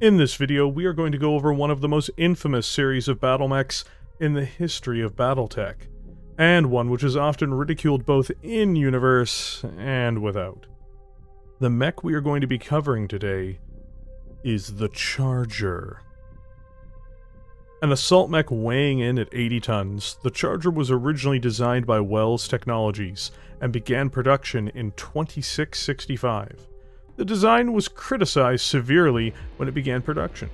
In this video, we are going to go over one of the most infamous series of battle mechs in the history of Battletech, and one which is often ridiculed both in-universe and without. The mech we are going to be covering today is the Charger. An assault mech weighing in at 80 tons, the Charger was originally designed by Wells Technologies and began production in 2665. The design was criticized severely when it began production,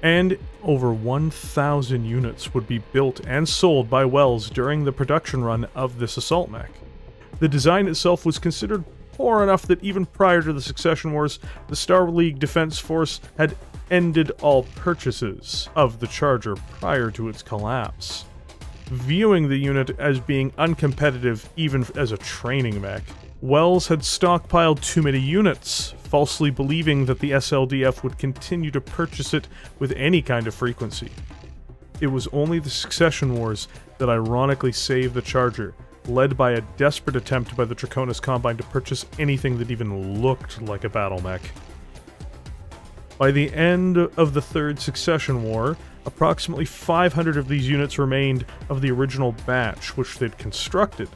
and over 1,000 units would be built and sold by Wells during the production run of this assault mech. The design itself was considered poor enough that even prior to the Succession Wars, the Star League Defense Force had ended all purchases of the Charger prior to its collapse, viewing the unit as being uncompetitive even as a training mech. Wells had stockpiled too many units, falsely believing that the SLDF would continue to purchase it with any kind of frequency. It was only the Succession Wars that ironically saved the Charger, led by a desperate attempt by the Draconis Combine to purchase anything that even looked like a battle mech. By the end of the Third Succession War, approximately 500 of these units remained of the original batch which they'd constructed,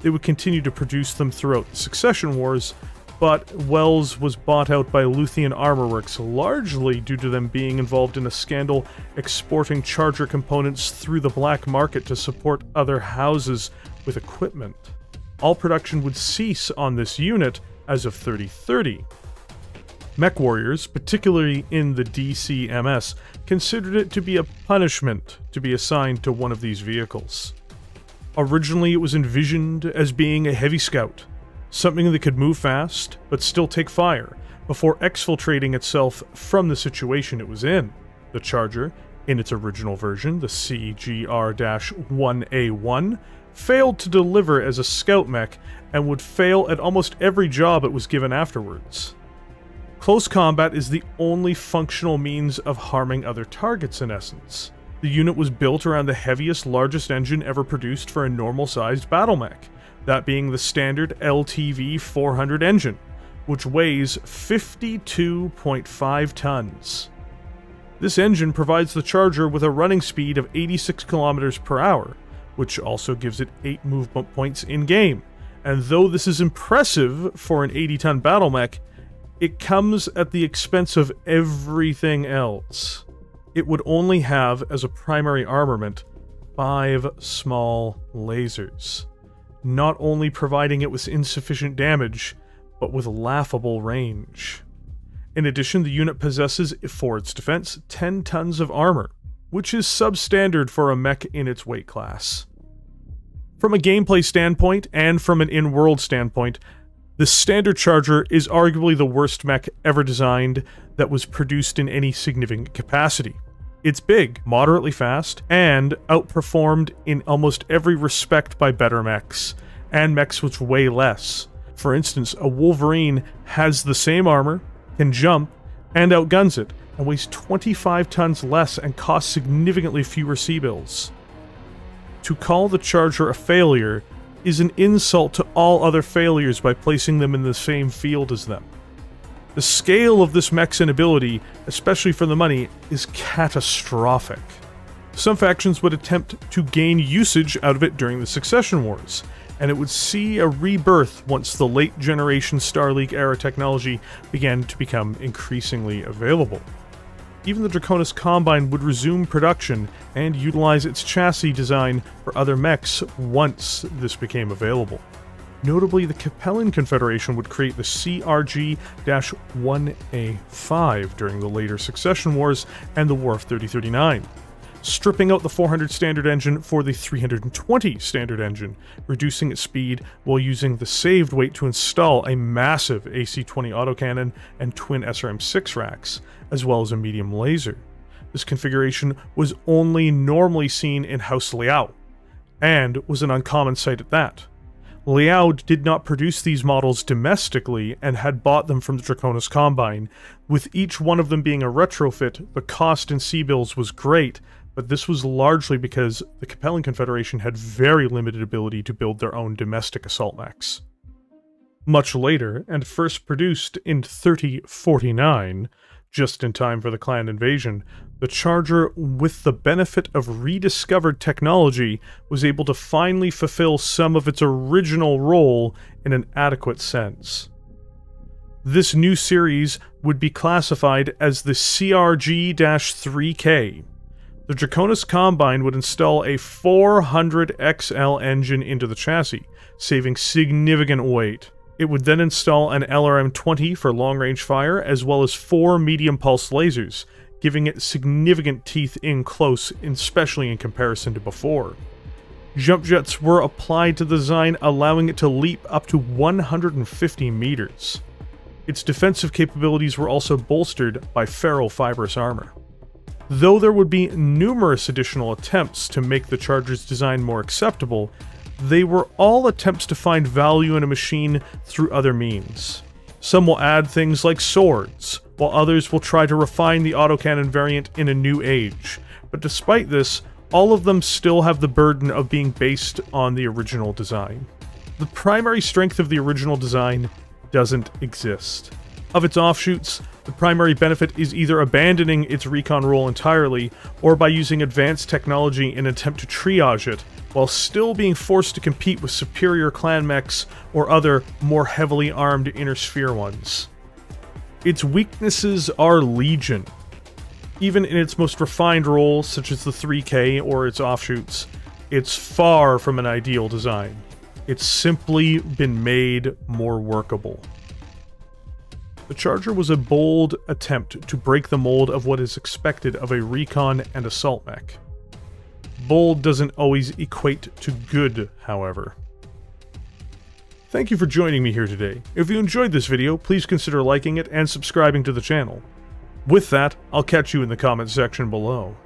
they would continue to produce them throughout the succession wars, but Wells was bought out by Luthien Armor Works largely due to them being involved in a scandal exporting Charger components through the black market to support other houses with equipment. All production would cease on this unit as of 3030. Mech warriors, particularly in the DCMS, considered it to be a punishment to be assigned to one of these vehicles. Originally, it was envisioned as being a heavy scout, something that could move fast, but still take fire, before exfiltrating itself from the situation it was in. The Charger, in its original version, the CGR-1A1, failed to deliver as a scout mech and would fail at almost every job it was given afterwards. Close combat is the only functional means of harming other targets in essence. The unit was built around the heaviest, largest engine ever produced for a normal-sized battle mech, that being the standard LTV 400 engine, which weighs 52.5 tons. This engine provides the Charger with a running speed of 86 km per hour, which also gives it 8 movement points in-game. And though this is impressive for an 80-ton battle mech, it comes at the expense of everything else it would only have as a primary armament five small lasers, not only providing it with insufficient damage, but with laughable range. In addition, the unit possesses, for its defense, 10 tons of armor, which is substandard for a mech in its weight class. From a gameplay standpoint, and from an in-world standpoint, the standard charger is arguably the worst mech ever designed that was produced in any significant capacity. It's big, moderately fast, and outperformed in almost every respect by better mechs, and mechs which weigh less. For instance, a Wolverine has the same armor, can jump, and outguns it, and weighs 25 tons less and costs significantly fewer C-bills. To call the Charger a failure is an insult to all other failures by placing them in the same field as them. The scale of this mech's inability, especially for the money, is catastrophic. Some factions would attempt to gain usage out of it during the Succession Wars, and it would see a rebirth once the late generation Starleague era technology began to become increasingly available. Even the Draconis Combine would resume production and utilize its chassis design for other mechs once this became available. Notably, the Capellan Confederation would create the CRG-1A5 during the later Succession Wars and the War of 3039, stripping out the 400 standard engine for the 320 standard engine, reducing its speed while using the saved weight to install a massive AC-20 autocannon and twin SRM-6 racks, as well as a medium laser. This configuration was only normally seen in House Liao, and was an uncommon sight at that. Liao did not produce these models domestically and had bought them from the Draconis Combine. With each one of them being a retrofit, the cost in C-bills was great, but this was largely because the Capellan Confederation had very limited ability to build their own domestic assault mechs. Much later, and first produced in 3049, just in time for the clan invasion, the Charger, with the benefit of rediscovered technology, was able to finally fulfill some of its original role in an adequate sense. This new series would be classified as the CRG 3K. The Draconis Combine would install a 400XL engine into the chassis, saving significant weight. It would then install an LRM-20 for long-range fire, as well as four medium-pulse lasers, giving it significant teeth in close, especially in comparison to before. Jump jets were applied to the design, allowing it to leap up to 150 meters. Its defensive capabilities were also bolstered by ferro fibrous armor. Though there would be numerous additional attempts to make the Charger's design more acceptable, they were all attempts to find value in a machine through other means. Some will add things like swords, while others will try to refine the autocannon variant in a new age. But despite this, all of them still have the burden of being based on the original design. The primary strength of the original design doesn't exist. Of its offshoots, the primary benefit is either abandoning its recon role entirely, or by using advanced technology in an attempt to triage it, while still being forced to compete with superior clan mechs or other, more heavily armed inner sphere ones. Its weaknesses are legion. Even in its most refined roles, such as the 3K or its offshoots, it's far from an ideal design. It's simply been made more workable. The Charger was a bold attempt to break the mold of what is expected of a recon and assault mech. Bold doesn't always equate to good, however. Thank you for joining me here today. If you enjoyed this video, please consider liking it and subscribing to the channel. With that, I'll catch you in the comment section below.